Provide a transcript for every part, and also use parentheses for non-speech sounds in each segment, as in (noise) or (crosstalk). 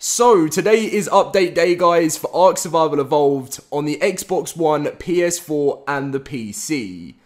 So, today is update day, guys, for Ark Survival Evolved on the Xbox One, PS4, and the PC.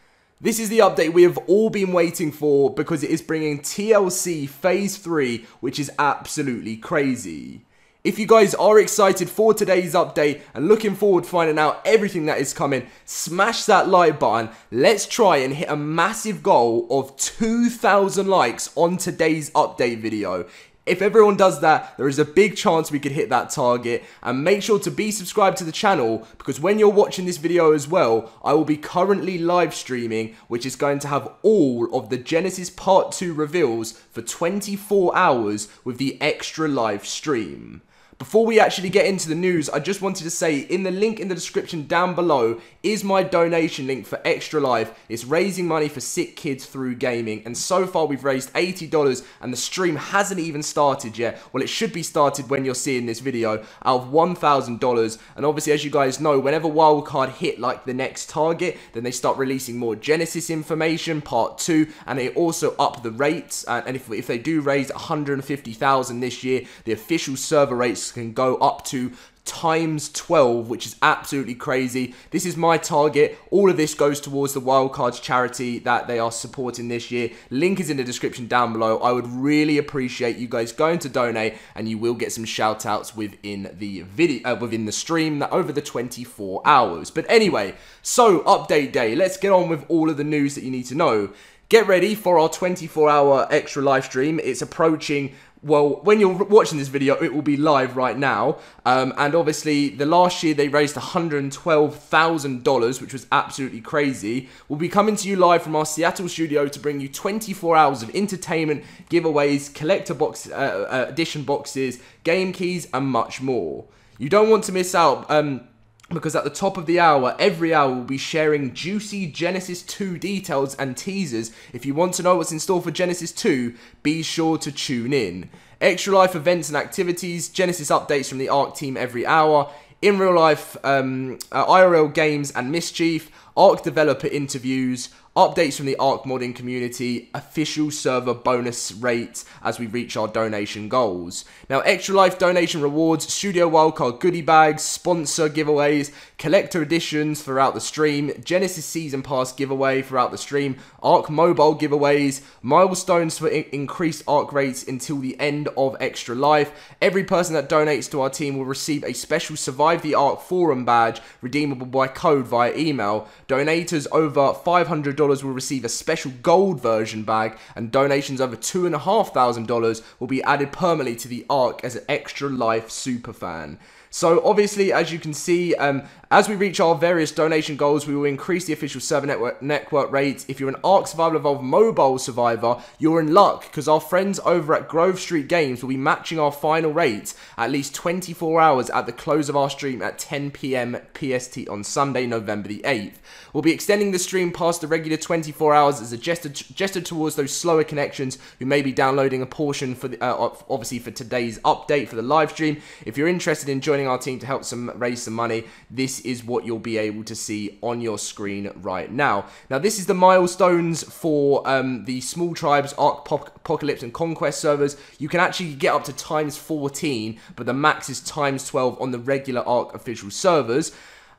This is the update we have all been waiting for because it is bringing TLC Phase 3, which is absolutely crazy. If you guys are excited for today's update and looking forward to finding out everything that is coming, smash that like button. Let's try and hit a massive goal of 2,000 likes on today's update video. If everyone does that, there is a big chance we could hit that target. And make sure to be subscribed to the channel because when you're watching this video as well, I will be currently live streaming, which is going to have all of the Genesis Part 2 reveals for 24 hours with the extra live stream. Before we actually get into the news, I just wanted to say in the link in the description down below is my donation link for Extra Life. It's raising money for sick kids through gaming, and so far we've raised $80 and the stream hasn't even started yet. Well, it should be started when you're seeing this video out of $1,000. And obviously, as you guys know, whenever Wildcard hit like the next target, then they start releasing more Genesis information, part two, and they also up the rates. and if, if they do raise 150,000 this year, the official server rates can go up to times 12 which is absolutely crazy. This is my target. All of this goes towards the wildcards charity that they are supporting this year. Link is in the description down below. I would really appreciate you guys going to donate and you will get some shout outs within the video uh, within the stream over the 24 hours. But anyway so update day. Let's get on with all of the news that you need to know get ready for our 24 hour extra live stream it's approaching well, when you're watching this video, it will be live right now. Um, and obviously, the last year they raised $112,000, which was absolutely crazy. We'll be coming to you live from our Seattle studio to bring you 24 hours of entertainment, giveaways, collector box uh, uh, edition boxes, game keys, and much more. You don't want to miss out. Um, because at the top of the hour, every hour we'll be sharing juicy Genesis 2 details and teasers. If you want to know what's in store for Genesis 2, be sure to tune in. Extra life events and activities, Genesis updates from the ARK team every hour, in real life um, uh, IRL games and mischief, ARK developer interviews, updates from the ARK modding community, official server bonus rate as we reach our donation goals. Now, Extra Life donation rewards, Studio Wildcard goodie bags, sponsor giveaways, collector editions throughout the stream, Genesis Season Pass giveaway throughout the stream, ARK Mobile giveaways, milestones for increased ARK rates until the end of Extra Life. Every person that donates to our team will receive a special Survive the ARK forum badge redeemable by code via email. Donators over $500 will receive a special gold version bag, and donations over $2,500 will be added permanently to the ARK as an extra life superfan. So obviously, as you can see, um, as we reach our various donation goals, we will increase the official server network, network rate. If you're an Ark Survival Evolved mobile survivor, you're in luck because our friends over at Grove Street Games will be matching our final rate at least 24 hours at the close of our stream at 10 p.m. PST on Sunday, November the 8th. We'll be extending the stream past the regular 24 hours as a gesture, gesture towards those slower connections who may be downloading a portion for the, uh, obviously for today's update for the live stream. If you're interested in joining our team to help some raise some money, this is what you'll be able to see on your screen right now. Now, this is the milestones for um, the small tribes, Ark Apocalypse and Conquest servers. You can actually get up to times 14, but the max is times 12 on the regular Ark official servers.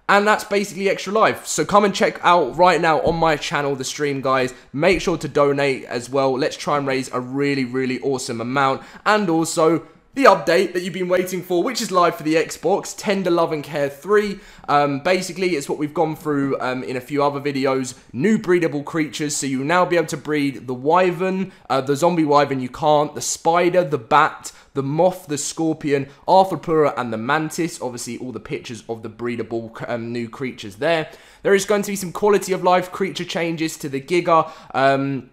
And that's basically Extra Life. So come and check out right now on my channel, the stream, guys. Make sure to donate as well. Let's try and raise a really, really awesome amount. And also, the update that you've been waiting for, which is live for the Xbox, Tender Love and Care 3. Um, basically, it's what we've gone through um, in a few other videos. New breedable creatures, so you'll now be able to breed the Wyvern, uh, the Zombie Wyvern you can't, the Spider, the Bat, the Moth, the Scorpion, Arthropluera, and the Mantis. Obviously, all the pictures of the breedable um, new creatures there. There is going to be some quality of life creature changes to the Giga. Um,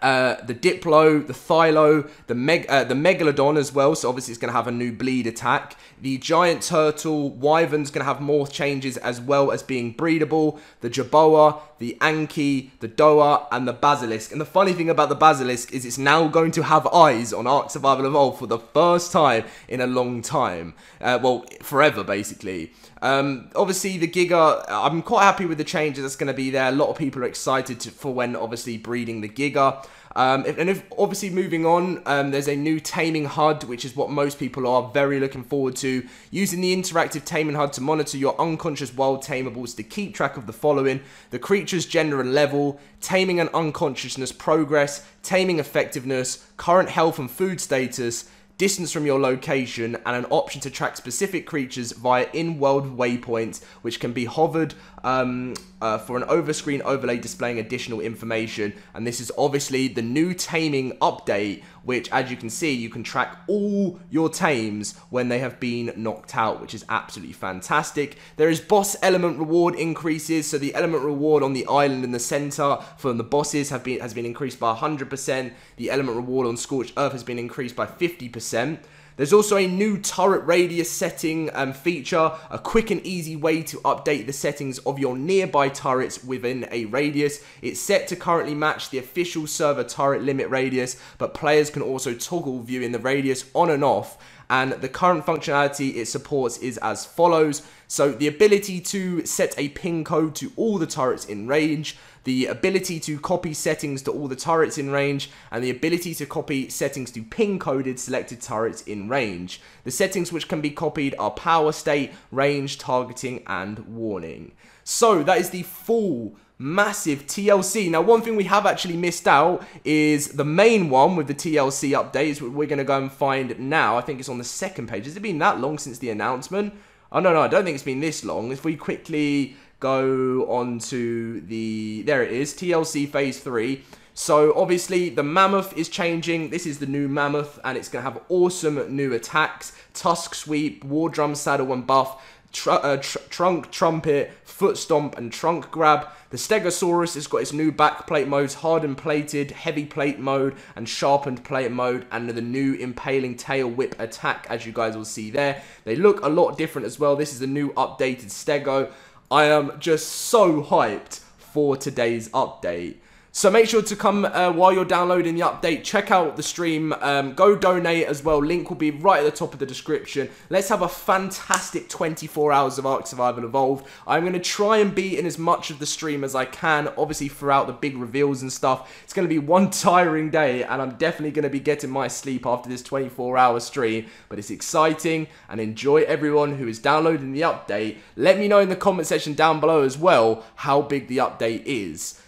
uh, the Diplo, the Thylo, the, Meg uh, the Megalodon as well, so obviously it's going to have a new bleed attack. The Giant Turtle, Wyvern's going to have more changes as well as being breedable. The Jerboa, the Anki, the Doa, and the Basilisk. And the funny thing about the Basilisk is it's now going to have eyes on Ark Survival Evolved for the first time in a long time. Uh, well, forever, basically. Um, obviously, the Giga, I'm quite happy with the changes that's going to be there. A lot of people are excited to, for when, obviously, breeding the Giga. Um, and if obviously moving on, um, there's a new taming HUD, which is what most people are very looking forward to. Using the interactive taming HUD to monitor your unconscious wild tamables to keep track of the following the creature's gender and level, taming and unconsciousness progress, taming effectiveness, current health and food status, distance from your location, and an option to track specific creatures via in-world waypoints, which can be hovered um, uh, for an over-screen overlay displaying additional information. And this is obviously the new taming update, which, as you can see, you can track all your tames when they have been knocked out, which is absolutely fantastic. There is boss element reward increases, so the element reward on the island in the center from the bosses have been has been increased by 100%. The element reward on Scorched Earth has been increased by 50%. There's also a new turret radius setting um, feature, a quick and easy way to update the settings of your nearby turrets within a radius. It's set to currently match the official server turret limit radius, but players can also toggle viewing the radius on and off and the current functionality it supports is as follows. So the ability to set a pin code to all the turrets in range, the ability to copy settings to all the turrets in range, and the ability to copy settings to pin-coded selected turrets in range. The settings which can be copied are power state, range, targeting, and warning. So that is the full massive TLC. Now, one thing we have actually missed out is the main one with the TLC updates. We're going to go and find now. I think it's on the second page. Has it been that long since the announcement? Oh, no, no, I don't think it's been this long. If we quickly go on to the... There it is, TLC Phase 3. So, obviously, the Mammoth is changing. This is the new Mammoth, and it's going to have awesome new attacks. Tusk Sweep, War Drum Saddle and Buff, tr uh, tr Trunk Trumpet, Foot Stomp, and Trunk Grab. The Stegosaurus has got its new backplate modes, hardened plated, heavy plate mode, and sharpened plate mode, and the new impaling tail whip attack, as you guys will see there. They look a lot different as well. This is the new updated Stego. I am just so hyped for today's update. So make sure to come uh, while you're downloading the update, check out the stream, um, go donate as well. Link will be right at the top of the description. Let's have a fantastic 24 hours of Ark Survival Evolved. I'm going to try and be in as much of the stream as I can, obviously throughout the big reveals and stuff. It's going to be one (laughs) tiring day, and I'm definitely going to be getting my sleep after this 24 hour stream. But it's exciting, and enjoy everyone who is downloading the update. Let me know in the comment section down below as well how big the update is.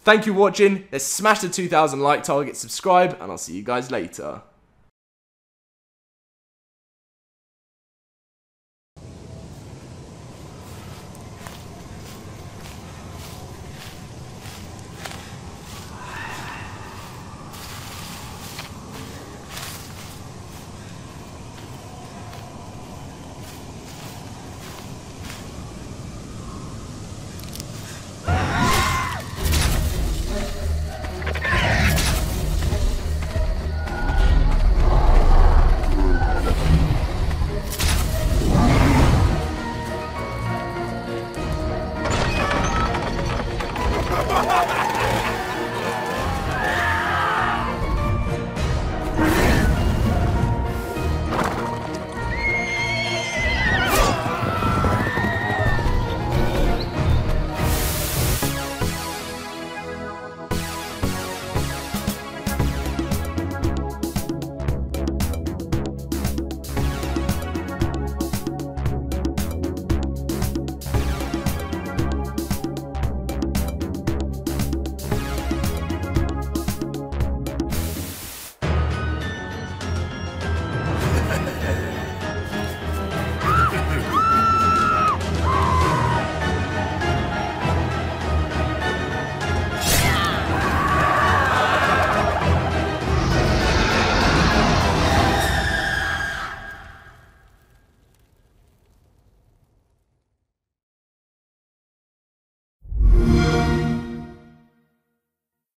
Thank you for watching. Let's smash the 2,000 like target, subscribe, and I'll see you guys later.